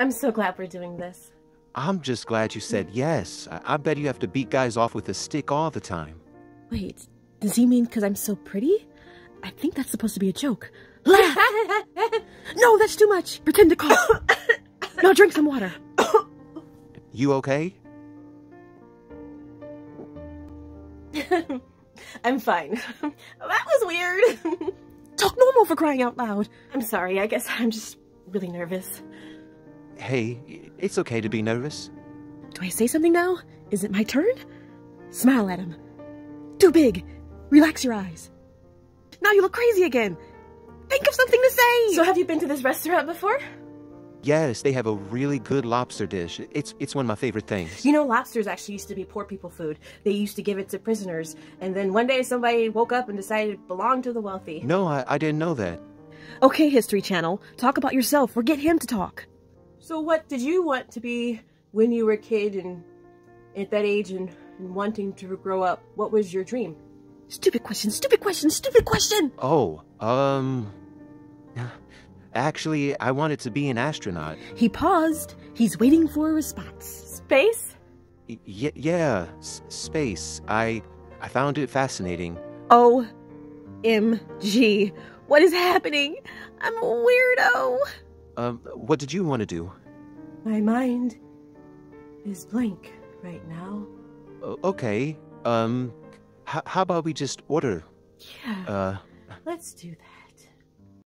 I'm so glad we're doing this. I'm just glad you said yes. I, I bet you have to beat guys off with a stick all the time. Wait, does he mean because I'm so pretty? I think that's supposed to be a joke. Laugh! no, that's too much. Pretend to cough. now drink some water. You okay? I'm fine. that was weird. Talk normal for crying out loud. I'm sorry, I guess I'm just really nervous. Hey, it's okay to be nervous. Do I say something now? Is it my turn? Smile at him. Too big. Relax your eyes. Now you look crazy again. Think of something to say. So have you been to this restaurant before? Yes, they have a really good lobster dish. It's it's one of my favorite things. You know, lobsters actually used to be poor people food. They used to give it to prisoners, and then one day somebody woke up and decided it belonged to the wealthy. No, I, I didn't know that. Okay, History Channel. Talk about yourself or get him to talk. So what did you want to be when you were a kid and at that age and, and wanting to grow up? What was your dream? Stupid question, stupid question, stupid question! Oh, um... Actually, I wanted to be an astronaut. He paused. He's waiting for a response. Space? Y yeah, s space. I I found it fascinating. Oh, O M G. What is happening? I'm a weirdo. Um, what did you want to do? My mind is blank right now. Uh, okay. Um, how about we just order? Yeah. Uh, let's do that.